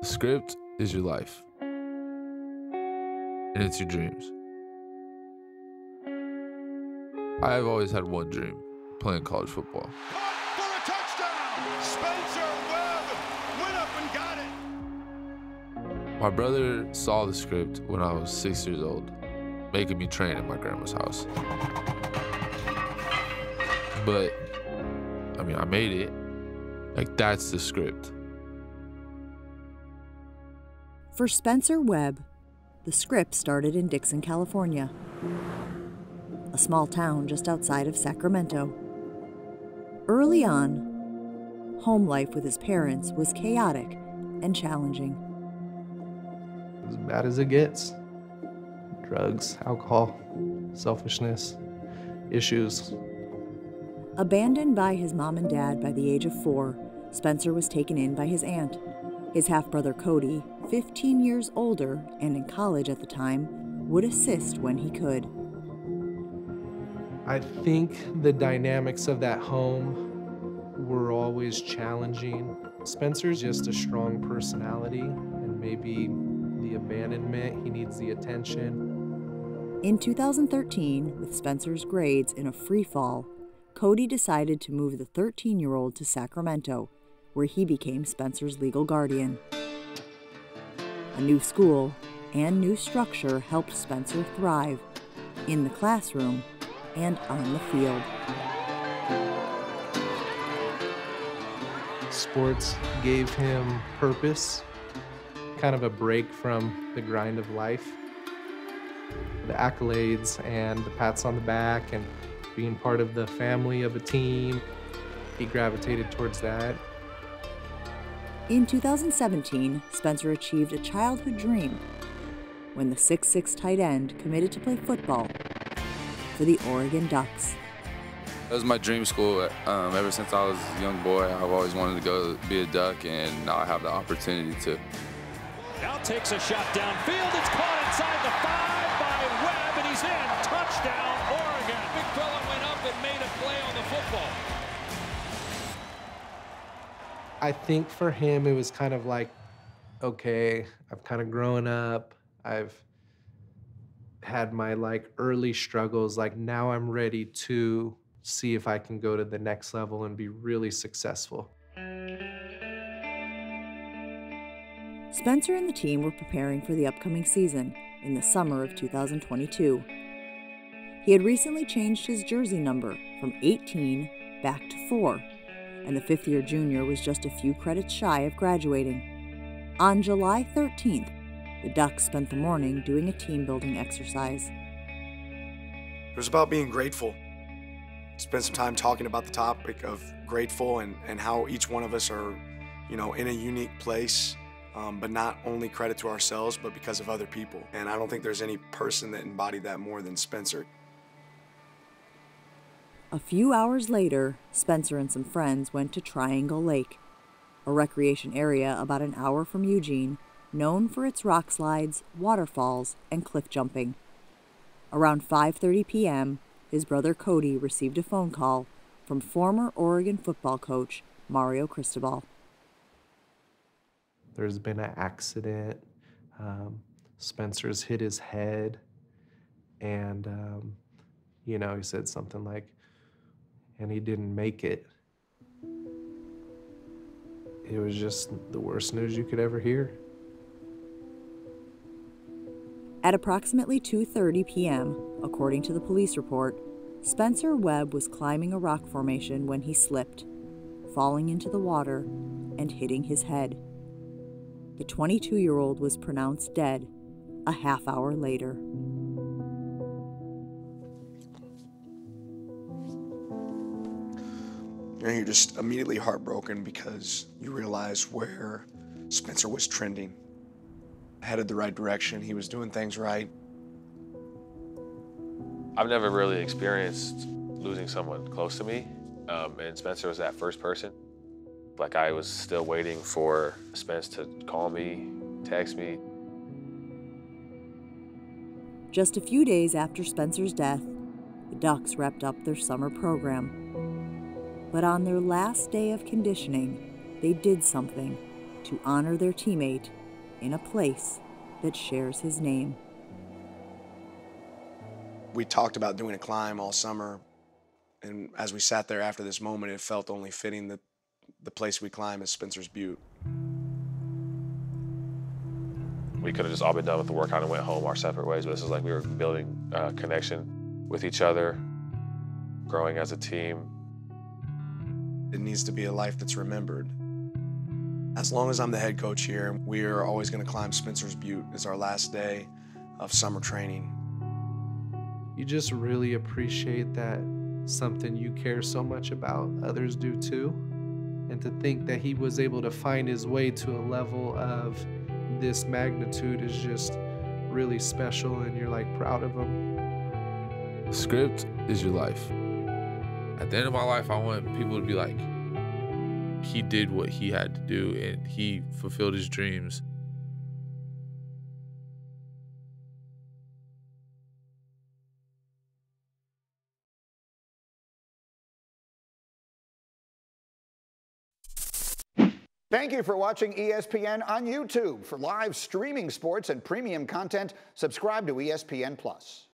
The script is your life, and it's your dreams. I have always had one dream playing college football. For a touchdown! Spencer Webb went up and got it. My brother saw the script when I was six years old, making me train at my grandma's house. But, I mean, I made it. Like, that's the script. For Spencer Webb, the script started in Dixon, California, a small town just outside of Sacramento. Early on, home life with his parents was chaotic and challenging. As bad as it gets drugs, alcohol, selfishness, issues. Abandoned by his mom and dad by the age of four, Spencer was taken in by his aunt. His half brother Cody, 15 years older and in college at the time, would assist when he could. I think the dynamics of that home were always challenging. Spencer's just a strong personality, and maybe the abandonment, he needs the attention. In 2013, with Spencer's grades in a free fall, Cody decided to move the 13 year old to Sacramento, where he became Spencer's legal guardian. A new school and new structure helped Spencer thrive in the classroom and on the field. Sports gave him purpose, kind of a break from the grind of life. The accolades and the pats on the back and being part of the family of a team, he gravitated towards that. In 2017, Spencer achieved a childhood dream when the 6'6 tight end committed to play football for the Oregon Ducks. It was my dream school. Um, ever since I was a young boy, I've always wanted to go be a Duck, and now I have the opportunity to. Now takes a shot downfield. It's caught inside the five by Webb, and he's in. Touchdown, Oregon. Big fella went up and made a play on the football. I think for him, it was kind of like, okay, I've kind of grown up. I've had my like early struggles. Like now I'm ready to see if I can go to the next level and be really successful. Spencer and the team were preparing for the upcoming season in the summer of 2022. He had recently changed his jersey number from 18 back to 4, and the fifth year junior was just a few credits shy of graduating. On July 13th, the Ducks spent the morning doing a team building exercise. It was about being grateful. Spend some time talking about the topic of grateful and, and how each one of us are, you know, in a unique place, um, but not only credit to ourselves, but because of other people. And I don't think there's any person that embodied that more than Spencer. A few hours later, Spencer and some friends went to Triangle Lake, a recreation area about an hour from Eugene, known for its rock slides, waterfalls, and cliff jumping. Around 5:30 p.m., his brother Cody received a phone call from former Oregon football coach Mario Cristobal. There's been an accident. Um, Spencer's hit his head, and um, you know he said something like, "And he didn't make it." It was just the worst news you could ever hear. At approximately 2:30 p.m., according to the police report, Spencer Webb was climbing a rock formation when he slipped, falling into the water and hitting his head. The 22-year-old was pronounced dead a half hour later. You know, you're just immediately heartbroken because you realize where Spencer was trending. Headed the right direction, he was doing things right. I've never really experienced losing someone close to me, um, and Spencer was that first person. Like I was still waiting for Spence to call me, text me. Just a few days after Spencer's death, the Ducks wrapped up their summer program. But on their last day of conditioning, they did something to honor their teammate in a place that shares his name. We talked about doing a climb all summer, and as we sat there after this moment, it felt only fitting that the place we climb is Spencer's Butte. We could have just all been done with the workout and went home our separate ways, but this is like we were building a connection with each other, growing as a team. It needs to be a life that's remembered. As long as I'm the head coach here, we are always going to climb Spencer's Butte. It's our last day of summer training. You just really appreciate that something you care so much about, others do too. And to think that he was able to find his way to a level of this magnitude is just really special, and you're like proud of him. Script is your life. At the end of my life, I want people to be like, he did what he had to do and he fulfilled his dreams. Thank you for watching ESPN on YouTube. For live streaming sports and premium content, subscribe to ESPN Plus.